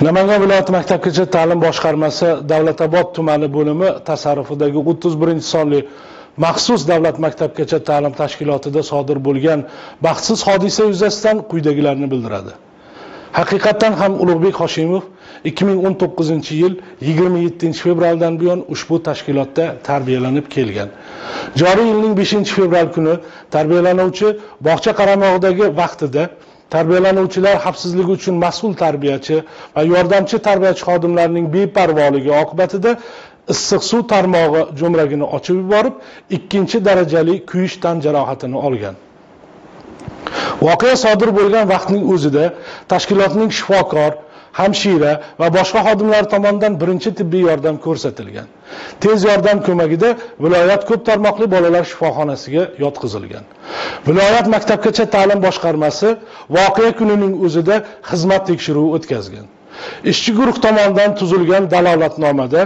namangan viloyati maktabgacha ta'lim boshqarmasi davlatobod tumani bo'limi tasarrufidagi o'ttiz birinchi sonli maxsus davlat maktabgacha ta'lim tashkilotida sodir bo'lgan baxtsiz hodisa yuzasidan quyidagilarni bildiradi. Haqiqatdan ham ulug'bek hoshimov 2019 yil 27 fevraldan buyon ushbu tashkilotda tarbiyalanib kelgan. Joriy yilning 5 fevral kuni tarbiyalanuvchi bog'cha qaramog'idagi vaqtida tarbiyalanuvchilar xavfsizligi uchun mas'ul tarbiyachi va yordamchi tarbiyachi xodimlarning beparvoligi oqibatida issiq suv tarmog'i jo'mragini ochib yuborib ikkinchi darajali kuyish tan jarohatini olgan. Voqea sodir bo'lgan vaqtning o'zida tashkilotning shifokor hamshira va boshqa xodimlar tomonidan birinchi tibbiy yordam ko'rsatilgan. Tez yordam ko'magida viloyat ko'p tarmoqli bolalar shifoxonasiga yotqizilgan. Viloyat maktabgacha ta'lim boshqarmasi voqea kunining o'zida xizmat tekshiruvi o'tkazgan. Ishchi guruh tomonidan tuzilgan dalolatnomada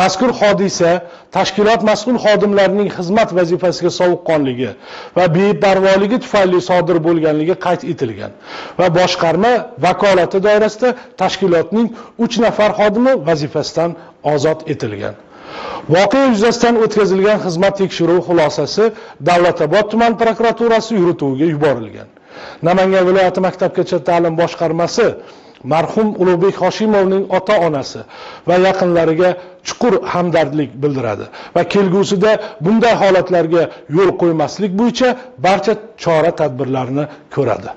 mazkur hodisa tashkilot mas'ul xodimlarining xizmat vazifasiga sovuqqonligi va beparvoligi tufayli sodir bo'lganligi qayd etilgan va boshqarma vakolati doirasida tashkilotning uch nafar xodimi vazifasidan ozod etilgan. Voqea yuzasidan o'tkazilgan xizmat tekshiruvi xulosasi davlatobod tuman prokuraturasi yurituviga yuborilgan. Namangan viloyati maktabgacha ta'lim boshqarmasi marhum ulug'bek hoshimovning ota onasi va yaqinlariga chuqur hamdardlik bildiradi va kelgusida bunday holatlarga yo'l qo'ymaslik bo'yicha barcha chora tadbirlarni ko'radi.